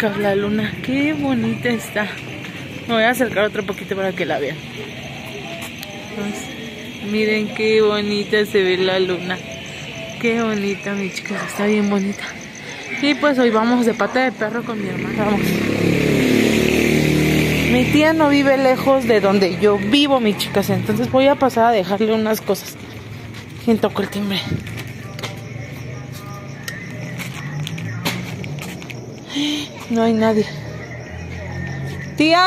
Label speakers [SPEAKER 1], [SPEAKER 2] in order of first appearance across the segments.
[SPEAKER 1] La luna. Qué bonita está. Me voy a acercar otro poquito para que la vean. Miren qué bonita se ve la luna. Qué bonita, mi chica. Está bien bonita. Y pues hoy vamos de pata de perro con mi hermana. Mi tía no vive lejos de donde yo vivo, mis chicas. Entonces voy a pasar a dejarle unas cosas. ¿Quién tocó el timbre? No hay nadie. ¡Tía!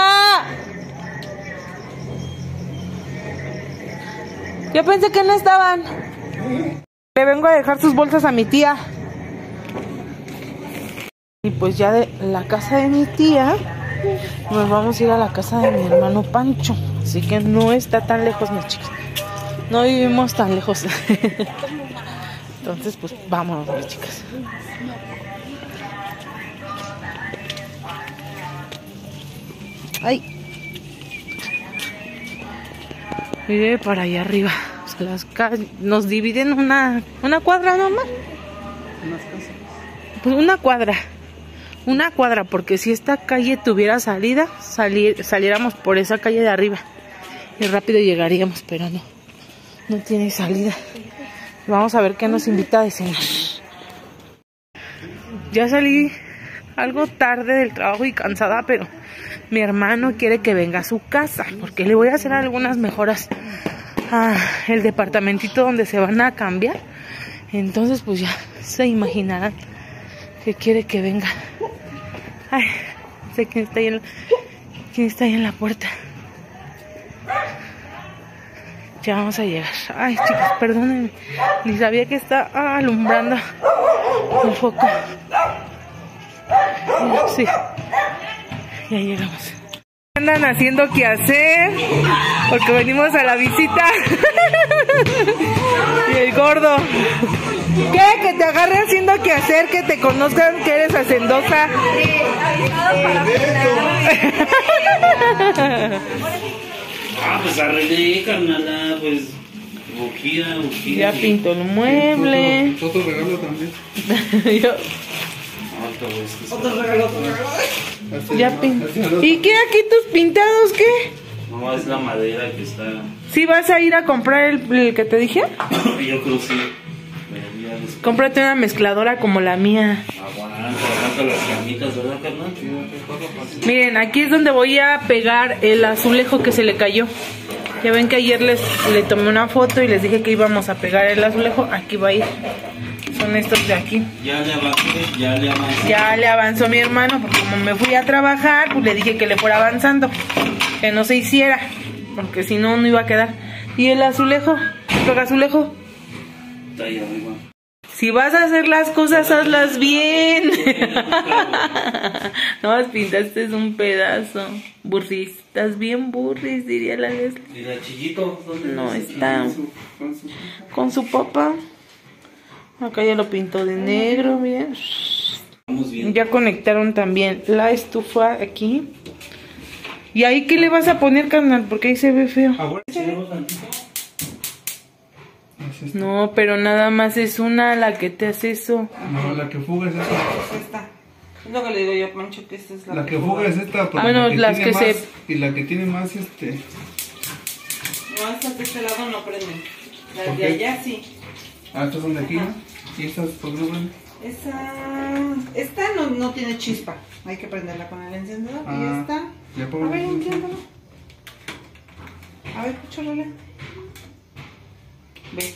[SPEAKER 1] Yo pensé que no estaban. Le vengo a dejar sus bolsas a mi tía. Y pues ya de la casa de mi tía, nos vamos a ir a la casa de mi hermano Pancho. Así que no está tan lejos, mis chicas. No vivimos tan lejos. Entonces, pues vámonos, mis chicas. Ay. Mire para allá arriba. O sea, las calles nos dividen una, una cuadra nomás. Pues una cuadra. Una cuadra, porque si esta calle tuviera salida, salir, saliéramos por esa calle de arriba. Y rápido llegaríamos, pero no. No tiene salida. Vamos a ver qué nos invita a cenar. Ya salí algo tarde del trabajo y cansada, pero mi hermano quiere que venga a su casa porque le voy a hacer algunas mejoras a el departamentito donde se van a cambiar. Entonces, pues ya se imaginarán que quiere que venga. Ay, sé quién está ahí en la, quién está ahí en la puerta. Ya vamos a llegar. Ay, chicos, perdónenme. Ni sabía que está alumbrando el foco. Sí. Ya llegamos. Andan haciendo qué hacer porque venimos a la visita. y el gordo. ¿Qué? Que te agarre haciendo qué hacer, que te conozcan que eres hacendosa.
[SPEAKER 2] Ah, pues arreglé, carnala, pues. Bujía, bujía.
[SPEAKER 1] Ya pintó el mueble.
[SPEAKER 3] Otro regalo también.
[SPEAKER 1] Yo-
[SPEAKER 2] Alto, güey, es que
[SPEAKER 1] ya
[SPEAKER 3] no,
[SPEAKER 1] pintó.
[SPEAKER 3] no.
[SPEAKER 1] ¿Y qué aquí tus pintados qué?
[SPEAKER 2] No, es la madera que está.
[SPEAKER 1] ¿Sí vas a ir a comprar el, el que te dije?
[SPEAKER 2] Yo creo que sí.
[SPEAKER 1] Cómprate una mezcladora como la mía.
[SPEAKER 2] Aguanta, aguanta las ¿verdad, carnal?
[SPEAKER 1] Miren, aquí es donde voy a pegar el azulejo que se le cayó. Ya ven que ayer les le tomé una foto y les dije que íbamos a pegar el azulejo. Aquí va a ir. Son estos de aquí.
[SPEAKER 2] Ya le avancé, ya le avancé.
[SPEAKER 1] Ya le avanzó mi hermano, porque como me fui a trabajar, pues le dije que le fuera avanzando. Que no se hiciera, porque si no, no iba a quedar. ¿Y el azulejo? ¿El azulejo?
[SPEAKER 2] Está ahí arriba.
[SPEAKER 1] Si vas a hacer las cosas, hazlas bien. no más pintaste un pedazo. Burris, estás bien burris, diría la Leslie.
[SPEAKER 2] ¿Y la chillito? ¿Dónde
[SPEAKER 1] No
[SPEAKER 2] está?
[SPEAKER 1] está con su papá. Acá ya lo pintó de negro, miren. Ya conectaron también la estufa aquí. ¿Y ahí qué le vas a poner, carnal? Porque ahí se ve feo.
[SPEAKER 3] Ah.
[SPEAKER 1] No, pero nada más es una la que te hace eso.
[SPEAKER 3] No, la que fuga es esta.
[SPEAKER 1] Esta. Es lo que le digo yo, Pancho, que esta es
[SPEAKER 3] La que fuga es esta. porque
[SPEAKER 1] Bueno,
[SPEAKER 3] la que
[SPEAKER 1] las
[SPEAKER 3] tiene
[SPEAKER 1] que
[SPEAKER 3] más,
[SPEAKER 1] se-
[SPEAKER 3] Y la que tiene más, este...
[SPEAKER 1] No, estas de este lado no prenden. Las
[SPEAKER 3] Ok.
[SPEAKER 1] de allá sí.
[SPEAKER 3] Ah, estas son de aquí, ¿no? Y estas, ¿por qué no prenden?
[SPEAKER 1] Esa. Esta no, no tiene chispa. Hay que prenderla con el encendedor. Y
[SPEAKER 3] Ah,
[SPEAKER 1] esta.
[SPEAKER 3] ya
[SPEAKER 1] A
[SPEAKER 3] pongo
[SPEAKER 1] ver,
[SPEAKER 3] el
[SPEAKER 1] enciéndala. A ver, escúchale. Ve.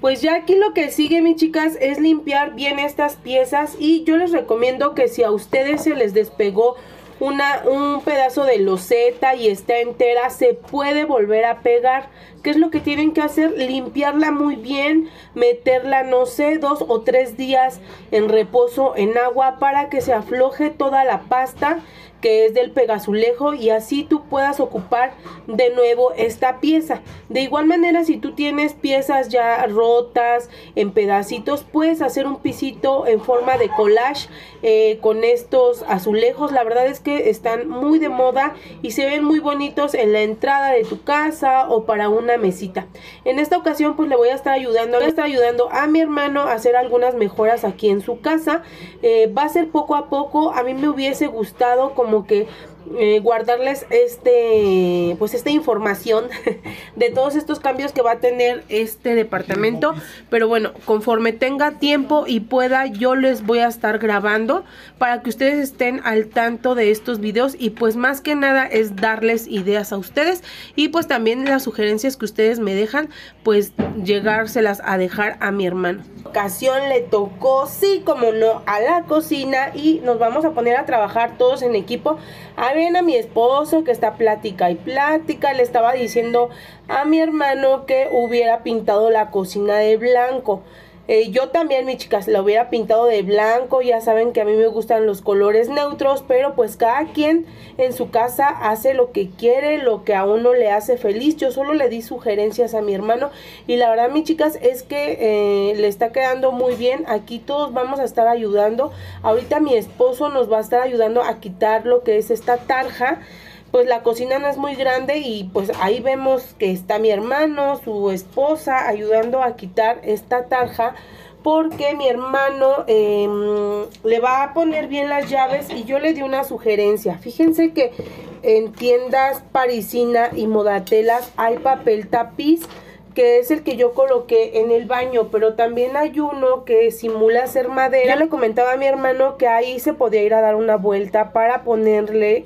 [SPEAKER 4] Pues ya aquí lo que sigue, mis chicas, es limpiar bien estas piezas y yo les recomiendo que si a ustedes se les despegó una, un pedazo de loseta y está entera, se puede volver a pegar. ¿Qué es lo que tienen que hacer? Limpiarla muy bien, meterla, no sé, dos o tres días en reposo en agua para que se afloje toda la pasta que es del pegazulejo y así tú puedas ocupar de nuevo esta pieza. De igual manera, si tú tienes piezas ya rotas en pedacitos, puedes hacer un pisito en forma de collage eh, con estos azulejos. La verdad es que están muy de moda y se ven muy bonitos en la entrada de tu casa o para una mesita. En esta ocasión, pues le voy a estar ayudando, le estar ayudando a mi hermano a hacer algunas mejoras aquí en su casa. Eh, va a ser poco a poco. A mí me hubiese gustado como que eh, guardarles este pues esta información de todos estos cambios que va a tener este departamento. Pero bueno conforme tenga tiempo y pueda yo les voy a estar grabando para que ustedes estén al tanto de estos videos. Y pues más que nada es darles ideas a ustedes y pues también las sugerencias que ustedes me dejan pues llegárselas a dejar a mi hermano. Ocasión le tocó sí como no a la cocina y nos vamos a poner a trabajar todos en equipo ven a mi esposo que está plática y plática. Le estaba diciendo a mi hermano que hubiera pintado la cocina de blanco. Eh, yo también, mis chicas, la hubiera pintado de blanco. Ya saben que a mí me gustan los colores neutros, pero pues cada quien en su casa hace lo que quiere, lo que a uno le hace feliz. Yo solo le di sugerencias a mi hermano y la verdad, mis chicas, es que eh, le está quedando muy bien. Aquí todos vamos a estar ayudando. Ahorita mi esposo nos va a estar ayudando a quitar lo que es esta tarja pues la cocina no es muy grande y pues ahí vemos que está mi hermano, su esposa ayudando a quitar esta tarja porque mi hermano em, le va a poner bien las llaves y yo le di una sugerencia. Fíjense que en tiendas parisina y modatelas hay papel tapiz que es el que yo coloqué en el baño, pero también hay uno que simula ser madera. Yo le comentaba a mi hermano que ahí se podía ir a dar una vuelta para ponerle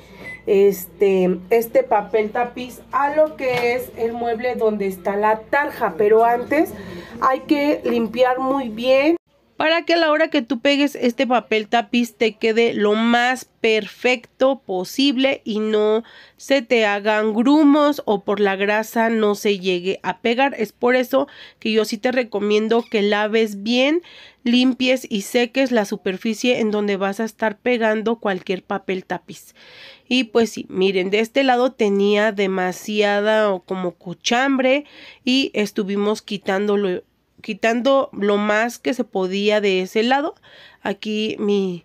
[SPEAKER 4] este, este papel tapiz a lo que es el mueble donde está la tarja. Pero antes hay que limpiar muy bien para que a la hora que tú pegues este papel tapiz te quede lo más perfecto posible y no se te hagan grumos o por la grasa no se llegue a pegar. Es por eso que yo sí te recomiendo que laves bien, limpies y seques la superficie en donde vas a estar pegando cualquier papel tapiz. Y pues sí, miren, de este lado tenía demasiada como cochambre y estuvimos quitándolo quitando lo más que se podía de ese lado. Aquí mi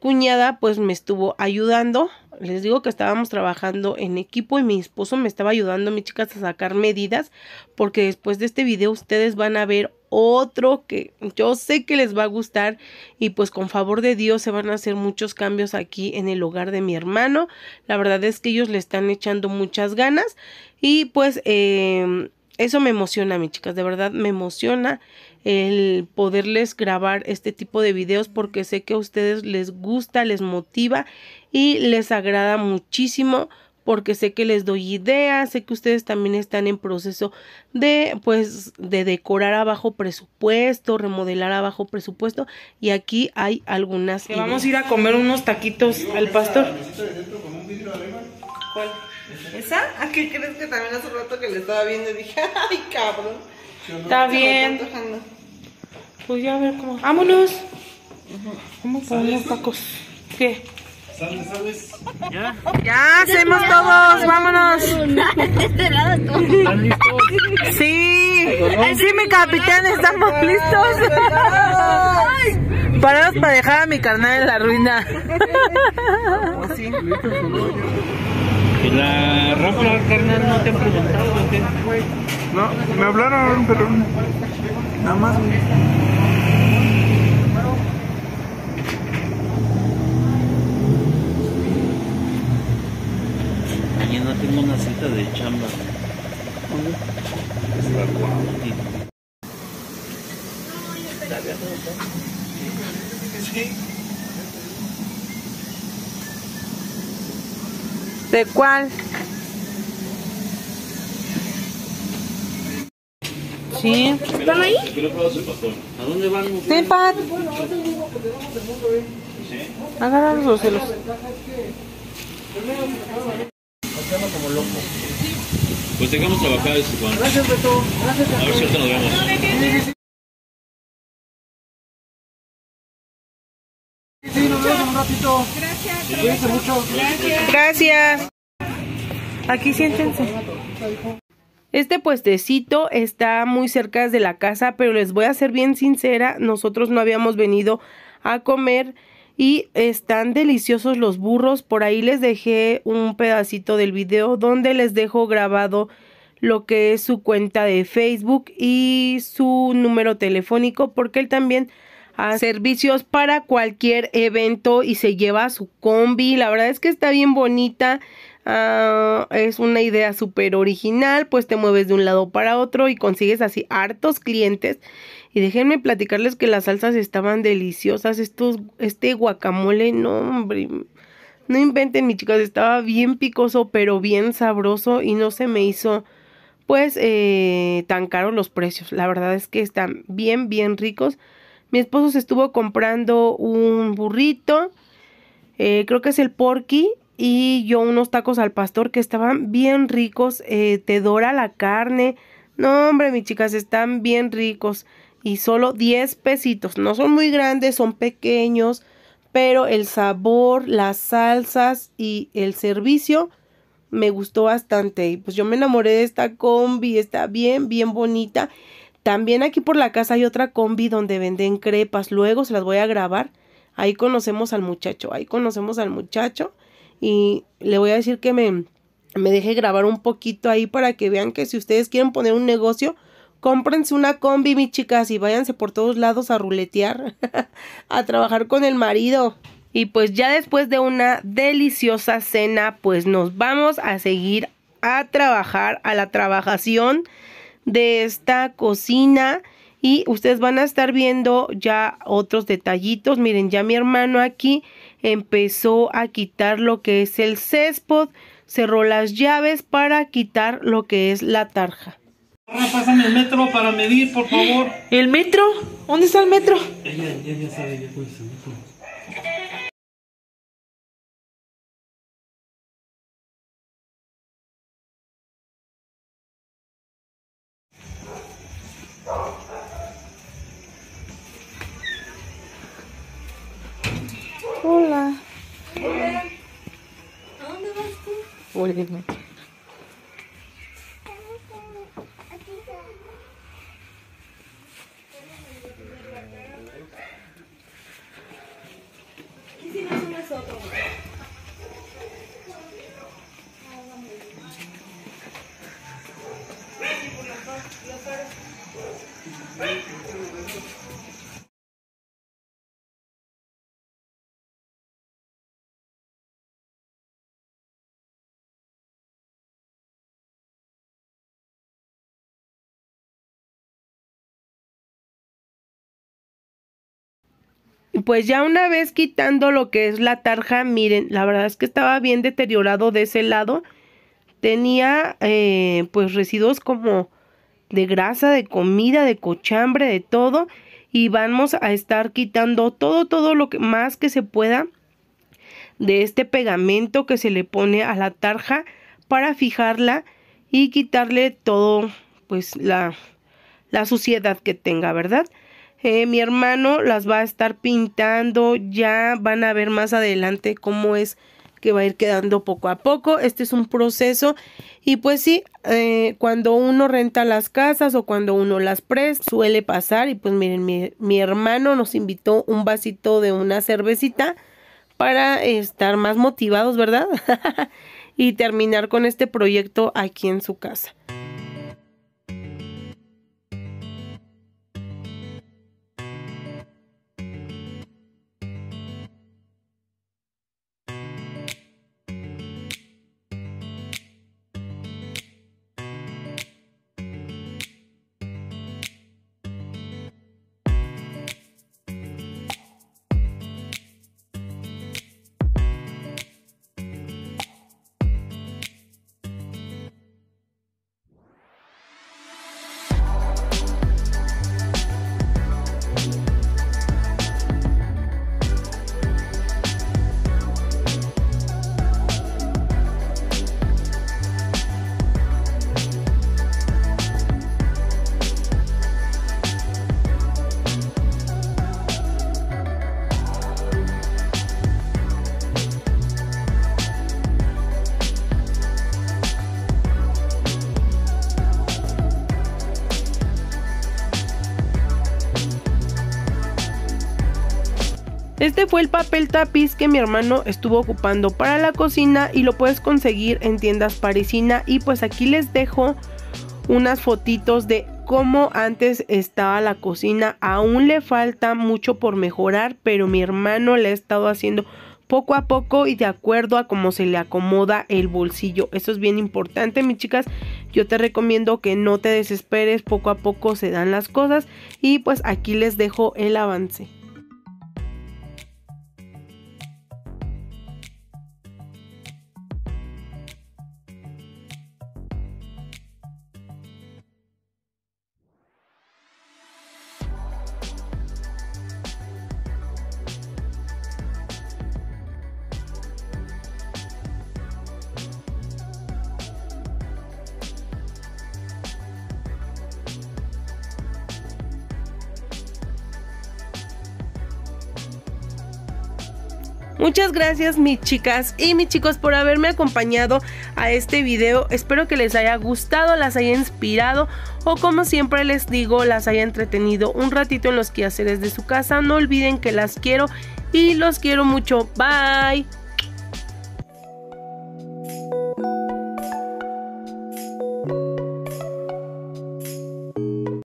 [SPEAKER 4] cuñada pues me estuvo ayudando. Les digo que estábamos trabajando en equipo y mi esposo me estaba ayudando, mis chicas, a sacar medidas. Porque después de este video ustedes van a ver otro que yo sé que les va a gustar. Y pues con favor de Dios se van a hacer muchos cambios aquí en el hogar de mi hermano. La verdad es que ellos le están echando muchas ganas. Y pues... Eh, eso me emociona, mis chicas, de verdad me emociona el poderles grabar este tipo de videos porque sé que a ustedes les gusta, les motiva y les agrada muchísimo porque sé que les doy ideas, sé que ustedes también están en proceso de pues de decorar a bajo presupuesto, remodelar a bajo presupuesto y aquí hay algunas. Vamos a ir a comer unos taquitos al pastor.
[SPEAKER 5] ¿Cuál? ¿Esa? ¿A qué crees que también hace rato que le estaba viendo y dije, ay, cabrón?
[SPEAKER 1] Está bien. Pues ya a ver cómo. ¡Vámonos! Vamos a unos tacos. ¿Qué?
[SPEAKER 3] ¿Sales, sales?
[SPEAKER 2] ¿Ya?
[SPEAKER 1] Ya, hacemos todos, vámonos.
[SPEAKER 2] ¿Están listos?
[SPEAKER 1] Sí, sí, mi capitán, estamos listos. Parados para dejar a mi carnal en la ruina.
[SPEAKER 2] ¿Y la Rafa, carnal, no te han preguntado o qué?
[SPEAKER 3] No, me hablaron, pero nada más.
[SPEAKER 2] Mañana tengo una cita de chamba.
[SPEAKER 1] ¿De cuál? Sí. ¿Están ahí?
[SPEAKER 2] ¿A dónde van?
[SPEAKER 1] Sí, Pat. Se los...
[SPEAKER 2] Pues dejamos trabajar eso, Juan. Gracias, Beto. Gracias a ver si ahorita nos vemos. Ratito. Gracias. mucho.
[SPEAKER 1] Gracias. Aquí siéntense.
[SPEAKER 4] Este puestecito está muy cerca de la casa, pero les voy a ser bien sincera, nosotros no habíamos venido a comer y están deliciosos los burros. Por ahí les dejé un pedacito del video donde les dejo grabado lo que es su cuenta de Facebook y su número telefónico porque él también hace servicios para cualquier evento y se lleva su combi. La verdad es que está bien bonita. Ah, es una idea súper original, pues te mueves de un lado para otro y consigues así hartos clientes. Y déjenme platicarles que las salsas estaban deliciosas. Este guacamole, no, hombre. No inventen, mis chicas, estaba bien picoso, pero bien sabroso y no se me hizo, pues, eh, tan caros los precios. La verdad es que están bien, bien ricos. Mi esposo se estuvo comprando un burrito, eh, creo que es el porky, y yo unos tacos al pastor que estaban bien ricos. Eh, te dora la carne. No, hombre, mis chicas, están bien ricos. Y solo 10 pesitos. No son muy grandes, son pequeños. Pero el sabor, las salsas y el servicio me gustó bastante. Y pues yo me enamoré de esta combi. Está bien, bien bonita. También aquí por la casa hay otra combi donde venden crepas. Luego se las voy a grabar. Ahí conocemos al muchacho. Ahí conocemos al muchacho y le voy a decir que me, me deje grabar un poquito ahí para que vean que si ustedes quieren poner un negocio, cómprense una combi, mis chicas, y váyanse por todos lados a ruletear, a trabajar con el marido. Y pues ya después de una deliciosa cena, pues nos vamos a seguir a trabajar, a la trabajación de esta cocina. Y ustedes van a estar viendo ya otros detallitos. Miren, ya mi hermano aquí empezó a quitar lo que es el césped, cerró las llaves para quitar lo que es la tarja.
[SPEAKER 2] Pásame el metro para medir, por favor.
[SPEAKER 1] ¿El metro? ¿Dónde está el metro?
[SPEAKER 2] Ella, ya sabe, ya puede el
[SPEAKER 1] tú?
[SPEAKER 4] Pues ya una vez quitando lo que es la tarja, miren, la verdad es que estaba bien deteriorado de ese lado. Tenía eh, pues residuos como de grasa, de comida, de cochambre, de todo. Y vamos a estar quitando todo, todo lo que más que se pueda de este pegamento que se le pone a la tarja para fijarla y quitarle todo pues la, la suciedad que tenga, ¿verdad? Eh, mi hermano las va a estar pintando, ya van a ver más adelante cómo es que va a ir quedando poco a poco. Este es un proceso y pues sí, eh, cuando uno renta las casas o cuando uno las presta suele pasar y pues miren, mi, mi hermano nos invitó un vasito de una cervecita para estar más motivados, ¿verdad? y terminar con este proyecto aquí en su casa. Este fue el papel tapiz que mi hermano estuvo ocupando para la cocina y lo puedes conseguir en tiendas parisina y pues aquí les dejo unas fotitos de cómo antes estaba la cocina. Aún le falta mucho por mejorar, pero mi hermano le ha estado haciendo poco a poco y de acuerdo a cómo se le acomoda el bolsillo. Eso es bien importante, mis chicas. Yo te recomiendo que no te desesperes, poco a poco se dan las cosas y pues aquí les dejo el avance. Muchas gracias mis chicas y mis chicos por haberme acompañado a este video. Espero que les haya gustado, las haya inspirado o como siempre les digo, las haya entretenido un ratito en los quehaceres de su casa. No olviden que las quiero y los quiero mucho. Bye.